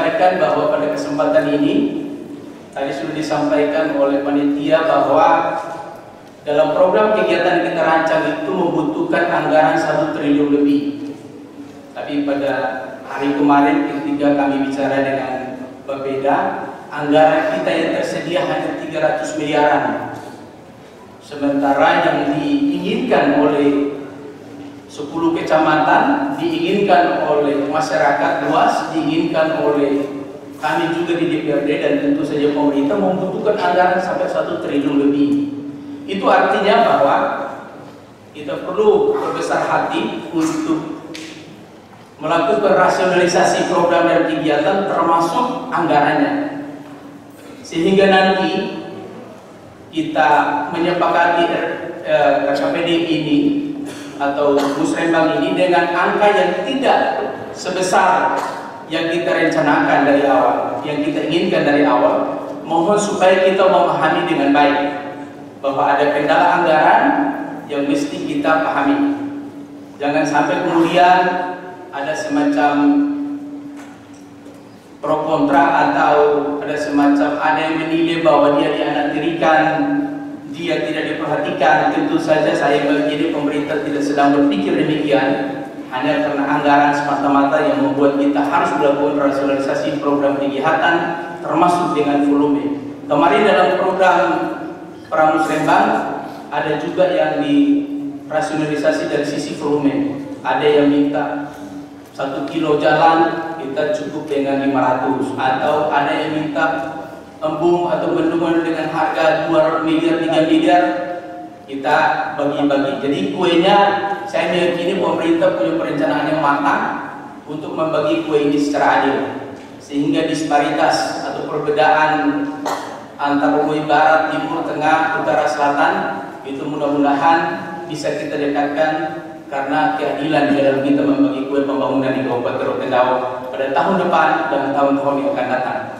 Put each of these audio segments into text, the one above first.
menyampaikan bahwa pada kesempatan ini tadi sudah disampaikan oleh panitia bahwa dalam program kegiatan yang kita rancang itu membutuhkan anggaran satu triliun lebih. Tapi pada hari kemarin ketika kami bicara dengan berbeda, anggaran kita yang tersedia hanya 300 miliaran. Sementara yang diinginkan oleh 10 kecamatan, diinginkan oleh masyarakat luas, diinginkan oleh kami juga di DPRD dan tentu saja pemerintah membutuhkan anggaran sampai satu triliun lebih. Itu artinya bahwa kita perlu berbesar hati untuk melakukan rasionalisasi program dan kegiatan termasuk anggarannya. Sehingga nanti kita menyepakati eh, RKPD ini atau musrembang ini dengan angka yang tidak sebesar yang kita rencanakan dari awal, yang kita inginkan dari awal, mohon supaya kita memahami dengan baik bahwa ada kendala anggaran yang mesti kita pahami. Jangan sampai kemudian ada semacam pro kontra atau ada semacam ada yang menilai bahwa dia dianaktirikan, dia tidak diperhatikan. Tentu saja saya begini pemerintah tidak sedang berpikir demikian hanya karena anggaran semata-mata yang membuat kita harus melakukan rasionalisasi program kegiatan termasuk dengan volume. Kemarin dalam program Pramus Rembang ada juga yang di rasionalisasi dari sisi volume. Ada yang minta satu kilo jalan kita cukup dengan 500 atau ada yang minta embung atau bendungan dengan harga 2 miliar 3 miliar kita bagi-bagi. Jadi kuenya saya meyakini pemerintah punya perencanaan yang matang untuk membagi kue ini secara adil sehingga disparitas atau perbedaan antara kue barat, timur, tengah, utara, selatan itu mudah-mudahan bisa kita dekatkan karena keadilan di dalam kita membagi kue pembangunan di Kabupaten Rotendau pada tahun depan dan tahun-tahun yang akan datang.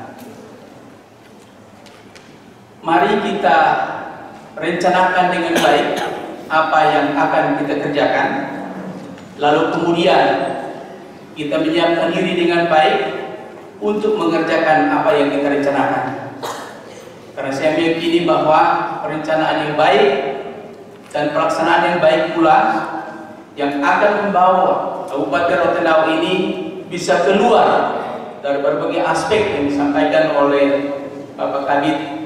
Mari kita rencanakan dengan baik apa yang akan kita kerjakan. Lalu kemudian kita menyiapkan diri dengan baik untuk mengerjakan apa yang kita rencanakan. Karena saya meyakini bahwa perencanaan yang baik dan pelaksanaan yang baik pula yang akan membawa Kabupaten Rotendau ini bisa keluar dari berbagai aspek yang disampaikan oleh Bapak Kabit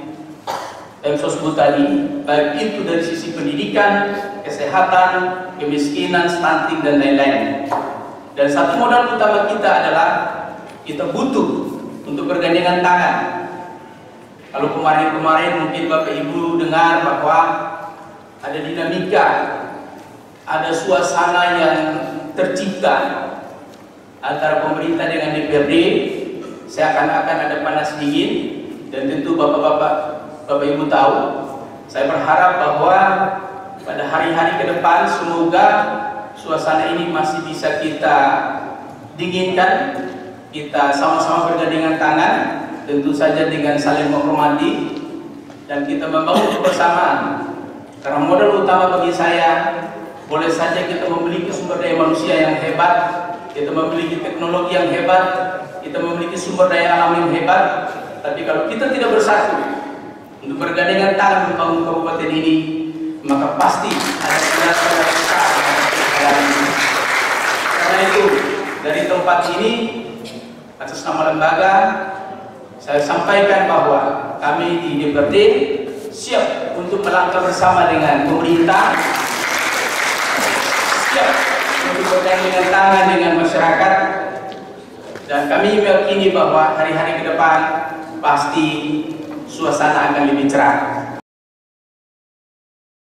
Sosbud tadi, baik itu dari sisi pendidikan, kesehatan, kemiskinan, stunting, dan lain-lain. Dan satu modal utama kita adalah kita butuh untuk bergandengan tangan. Kalau kemarin-kemarin mungkin Bapak Ibu dengar bahwa ada dinamika, ada suasana yang tercipta antara pemerintah dengan DPRD, seakan-akan ada panas dingin, dan tentu Bapak-Bapak Bapak Ibu tahu, saya berharap bahwa pada hari-hari ke depan semoga suasana ini masih bisa kita dinginkan, kita sama-sama bergandengan tangan, tentu saja dengan saling menghormati dan kita membangun kebersamaan. Karena modal utama bagi saya, boleh saja kita memiliki sumber daya manusia yang hebat, kita memiliki teknologi yang hebat, kita memiliki sumber daya alam yang hebat, tapi kalau kita tidak bersatu, untuk bergandengan tangan membangun kabupaten ini maka pasti ada tanda-tanda besar karena itu dari tempat ini atas nama lembaga saya sampaikan bahwa kami di DPRD siap untuk melangkah bersama dengan pemerintah. Siap untuk bergandengan tangan dengan masyarakat. Dan kami meyakini bahwa hari-hari ke depan pasti suasana akan lebih cerah